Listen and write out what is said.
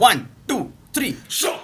One, two, three. Shot.